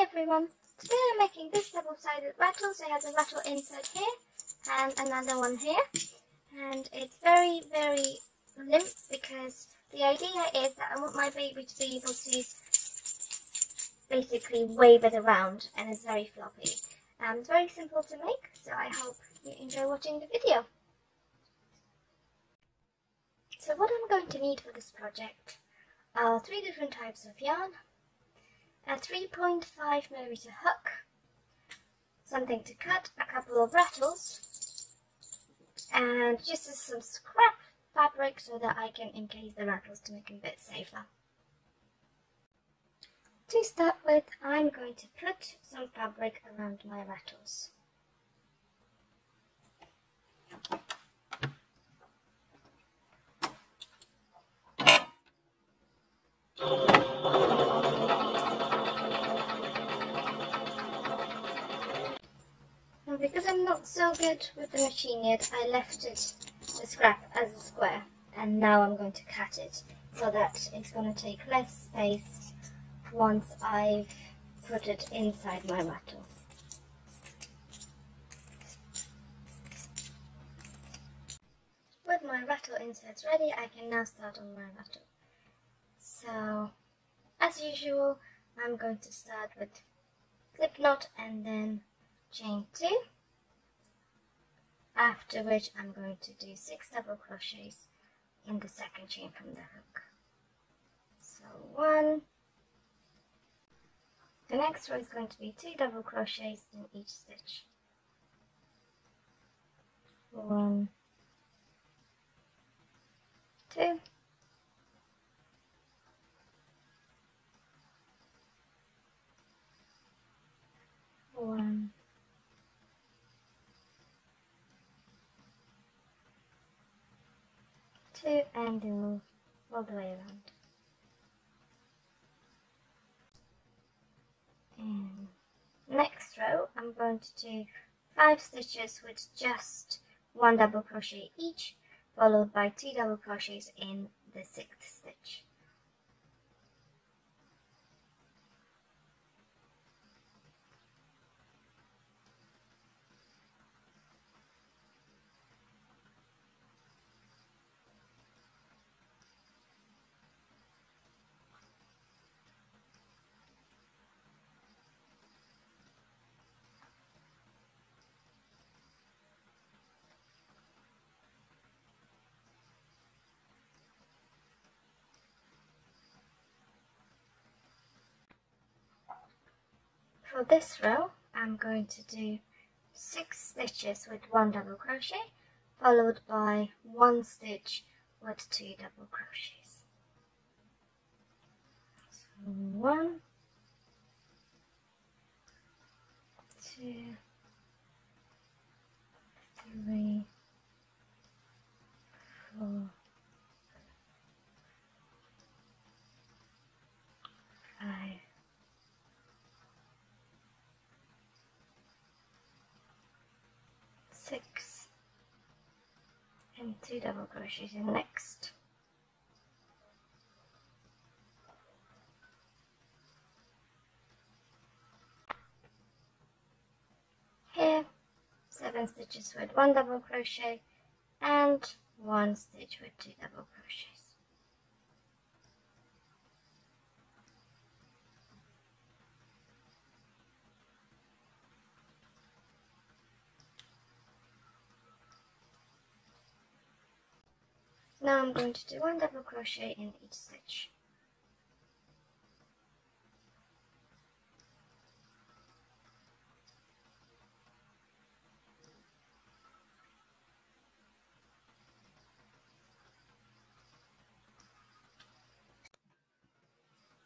Hi everyone! Today I'm making this double-sided rattle, so it has a rattle insert here and another one here. And it's very, very limp because the idea is that I want my baby to be able to basically wave it around and it's very floppy. Um, it's very simple to make, so I hope you enjoy watching the video. So what I'm going to need for this project are three different types of yarn, a 3.5 millimeter hook, something to cut, a couple of rattles, and just some scrap fabric so that I can encase the rattles to make them a bit safer. To start with, I'm going to put some fabric around my rattles. because I'm not good with the machine yet, I left it, the scrap, as a square. And now I'm going to cut it so that it's going to take less space once I've put it inside my rattle. With my rattle inserts ready, I can now start on my rattle. So, as usual, I'm going to start with slip knot and then chain 2 after which I'm going to do 6 double crochets in the second chain from the hook. So 1, the next row is going to be 2 double crochets in each stitch. 1, 2, one, two and move all the way around. And next row I'm going to do 5 stitches with just 1 double crochet each followed by 2 double crochets in the 6th stitch. For this row, I'm going to do 6 stitches with 1 double crochet, followed by 1 stitch with 2 double crochets. So 1, 2, 3, 4, six and two double crochets in next. Here seven stitches with one double crochet and one stitch with two double crochets Now I'm going to do one double crochet in each stitch.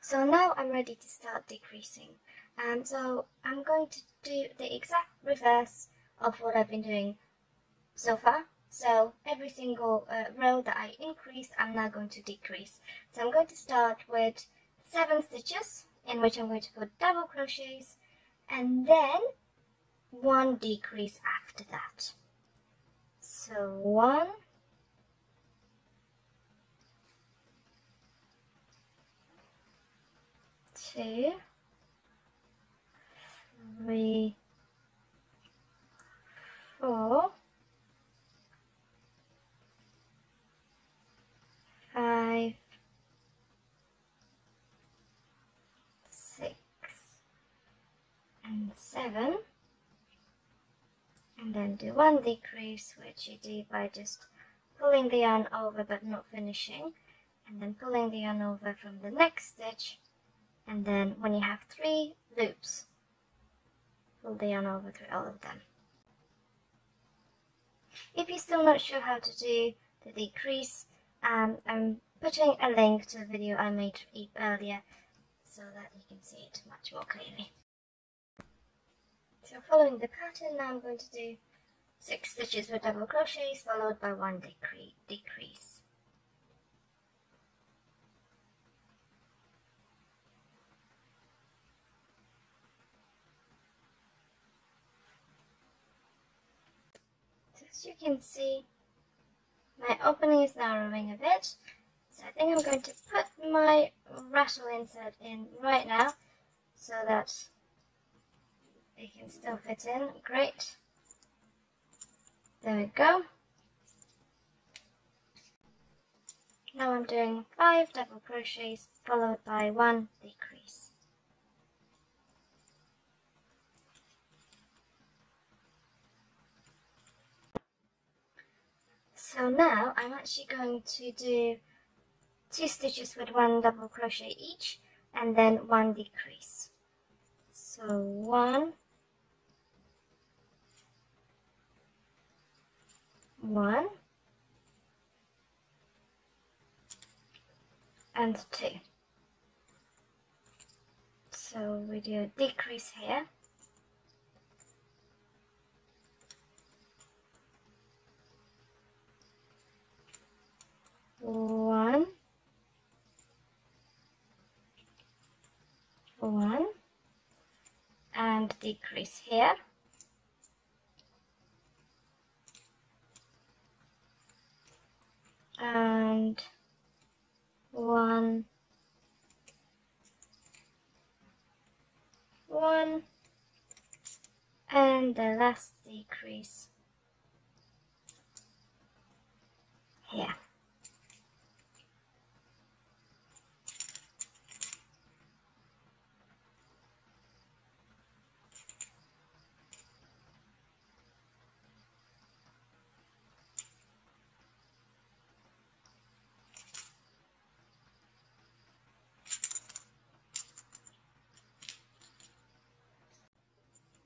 So now I'm ready to start decreasing. And so I'm going to do the exact reverse of what I've been doing so far. So every single uh, row that I increase, I'm now going to decrease. So I'm going to start with seven stitches in which I'm going to put double crochets and then one decrease after that. So one, two, three, four, five, six, and seven. And then do one decrease, which you do by just pulling the yarn over but not finishing. And then pulling the yarn over from the next stitch. And then when you have three loops, pull the yarn over through all of them. If you're still not sure how to do the decrease, um, I'm putting a link to the video I made earlier so that you can see it much more clearly. So following the pattern now I'm going to do 6 stitches with double crochets followed by 1 decre decrease. As you can see my opening is narrowing a bit so I think I'm going to put my rattle insert in right now so that it can still fit in. Great. There we go. Now I'm doing 5 double crochets followed by 1 decrease. So now I'm actually going to do 2 stitches with 1 double crochet each and then 1 decrease. So 1 one and two. So we do a decrease here. One, one, and decrease here. and one, one, and the last decrease here.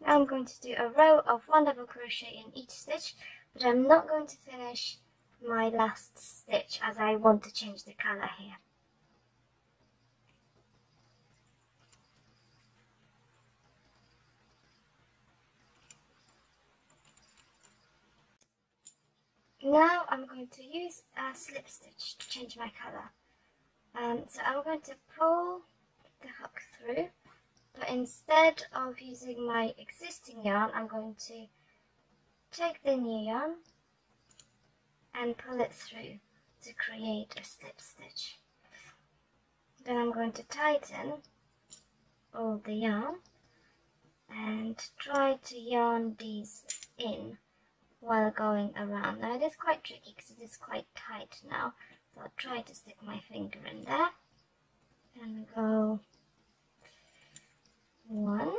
Now I'm going to do a row of one double crochet in each stitch, but I'm not going to finish my last stitch as I want to change the colour here. Now I'm going to use a slip stitch to change my colour. Um, so I'm going to pull the hook through but instead of using my existing yarn, I'm going to take the new yarn and pull it through to create a slip stitch. Then I'm going to tighten all the yarn and try to yarn these in while going around. Now it is quite tricky because it is quite tight now, so I'll try to stick my finger in there and go one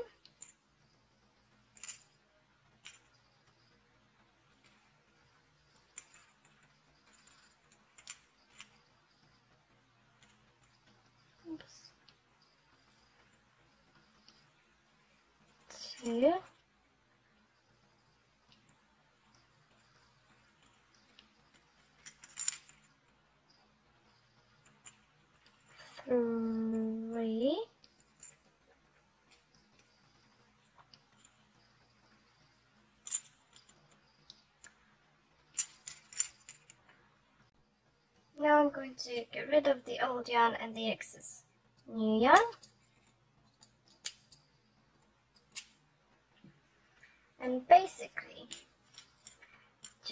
Oops. Two three Now I'm going to get rid of the old yarn and the excess new yarn.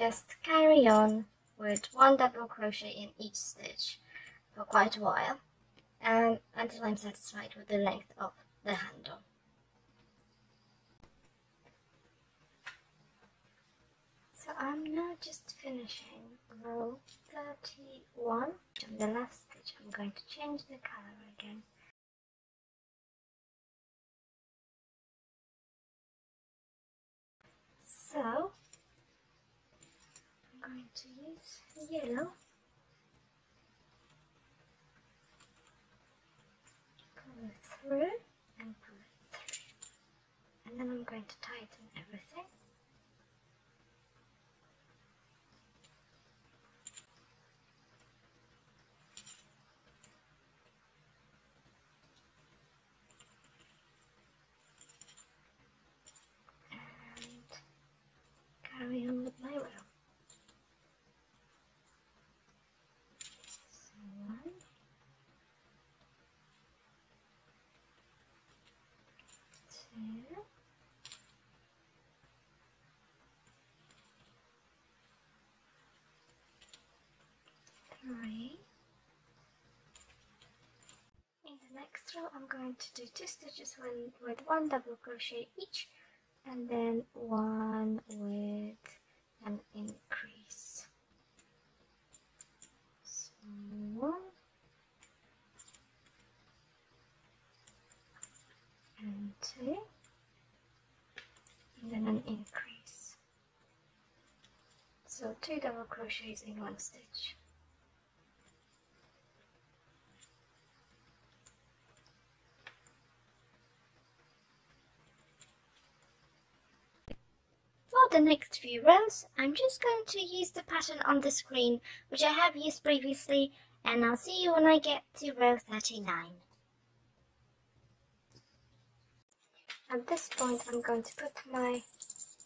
just carry on with one double crochet in each stitch for quite a while and until I'm satisfied with the length of the handle. So I'm now just finishing row 31. On the last stitch I'm going to change the color again. So yellow it through and it through and then I'm going to tighten everything carry on with my row. So one, two, three. In the next row, I'm going to do two stitches with one double crochet each and then one with an increase. So one and two and then an increase. So two double crochets in one stitch. The next few rows, I'm just going to use the pattern on the screen, which I have used previously, and I'll see you when I get to row 39. At this point, I'm going to put my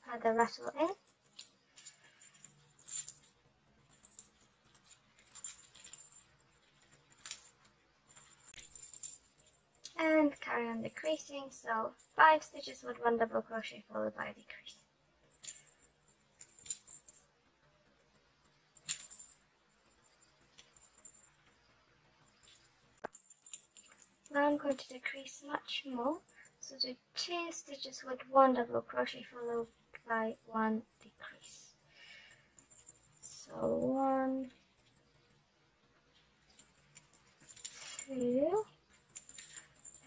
uh, other rattle in. and carry on decreasing so 5 stitches with 1 double crochet followed by a decrease going to decrease much more. So do two stitches with one double crochet followed by one decrease. So one, two,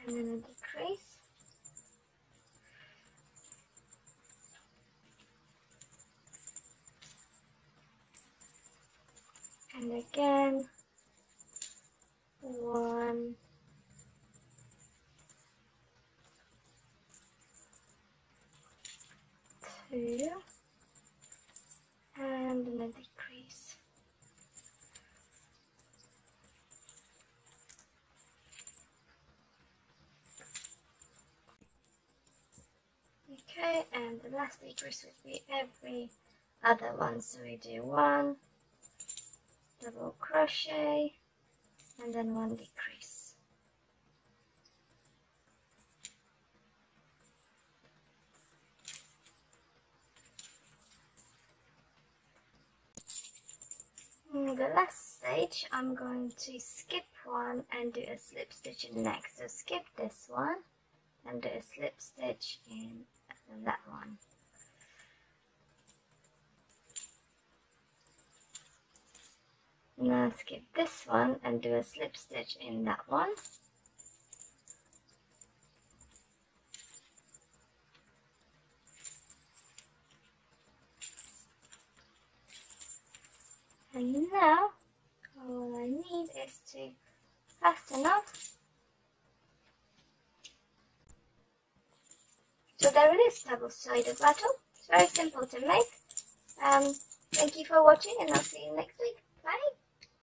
and then a decrease. And again, one, two and then decrease. Okay, and the last decrease would be every other one. So we do one double crochet and then one decrease. In the last stage, I'm going to skip one and do a slip stitch in next. So skip this one and do a slip stitch in that one. Now skip this one and do a slip stitch in that one. And now, all I need is to fasten up. So there it is, double-sided rattle. It's very simple to make. Um, thank you for watching and I'll see you next week.